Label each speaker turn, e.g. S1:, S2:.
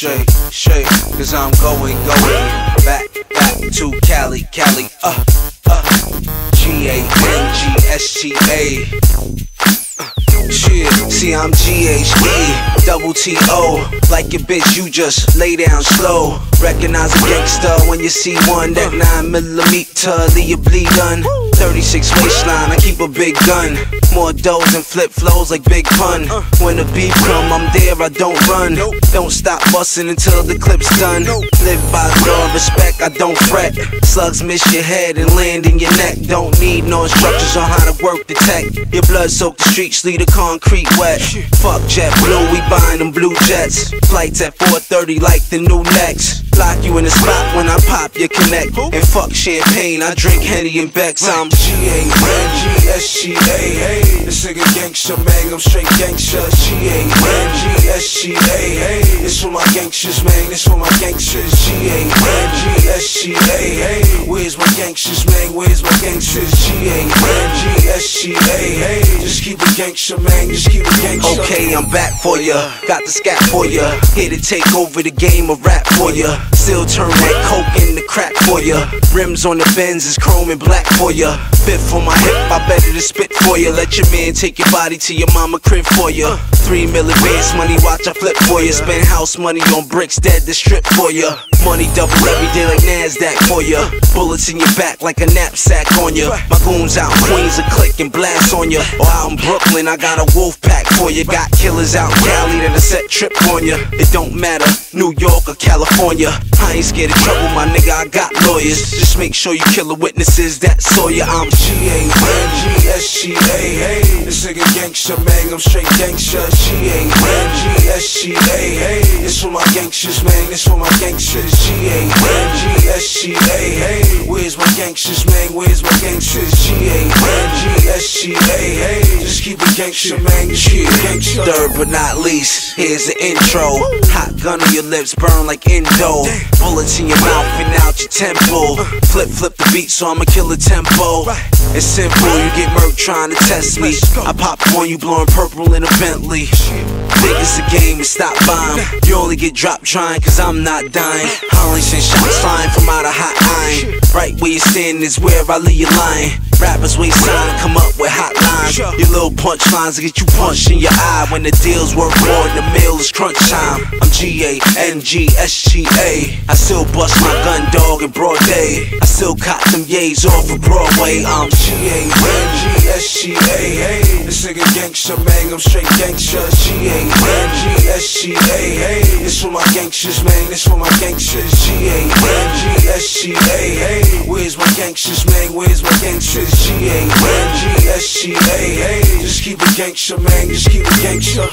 S1: Straight, straight, cause I'm going, going back, back to Cali, Cali, uh, uh, G-A-N-G-S-T-A. Shit, see I'm G-H-E, double T-O Like your bitch, you just lay down slow. Recognize a gangster when you see one. That 9 millimeter, leave you bleed done 36 waistline, I keep a big gun More doughs and flip flows like Big Pun When the beef come, I'm there, I don't run Don't stop busting until the clip's done Live by law, respect, I don't fret Slugs miss your head and land in your neck Don't need no instructions on how to work the tech Your blood soak the streets, leave the concrete wet. Fuck jet blue, we buying them blue jets. Flights at 4:30 like the new next. Lock you in the spot when I pop your connect. And fuck champagne, I drink Henny and Becks. I'm G-A, G-S-G-A, This nigga gangster, man, I'm straight gangster. G-A, G-S-G-A, For my gangsters, man, this for my gangsters. G-A, G-S-G-A, Where's my gangsters, man, where's my gangsters? G-A, G-S-G-A, Just keep it gangster, man, just keep it gangster. Okay, I'm back for ya, got the scat for ya. Here to take over the game of rap for ya. Still turn that coke into crack for ya. Rims on the Benz is chrome and black for ya. Fifth on my hip, I better to spit for ya. Let your man take your body to your mama crib for ya. Three mil advance money, watch I flip for ya. Spend house money on bricks, dead to strip for ya. Money double every day like NASDAQ for ya. Bullets in your back like a knapsack on ya. My goons out in Queens are clicking and blast on ya. Or out in Brooklyn, I got a wolf pack for ya. Got killers out in Cali that a set trip on ya. It don't matter, New York or California. I ain't scared of trouble, my nigga, I got lawyers. Just make sure you kill the witnesses that saw ya. I'm G-A-N-G-S-G-A. This nigga gangster, man, I'm straight gangster. G-A-N-G-S-G-A. This for my gangsters, man, this for my gangsters. G-A-N-G-S-G-A. Where's my gangsters, man, where's my gangsters? G-A-N-G-S-G-A. Just keep it gangster, man, just keep it gangster. Third but not least, here's the intro. Hot gun on your lips, burn like Indo. Bullets in your mouth and out your temple. Flip, flip the beat, so I'ma kill the tempo. It's simple, you get murked trying to test me. I pop on you blowing purple in a Bentley. Think it's a game and stop buying. You only get dropped trying, cause I'm not dying. I only send shots flying from out of hot iron. Right where you stand is where I leave you lying. Rappers waste time, come up with. Your little punchlines will get you punched in your eye. When the deal's worth more than the meal is crunch time. I'm G-A-N-G-S-G-A. I still bust my gun dog in broad day. I still cop them yays off of Broadway. I'm G-A-N-G-S-G-A. This nigga gangster, man, I'm straight gangster. G-A-N-G-S-G-A. This for my gangsters, man, this for my gangsters. G-A-N-G-S-G-A. Where's my gangsters, man, where's my gangsters? G-A-N-G-S-G-A. Just keep it gangster, man, just keep it gangster.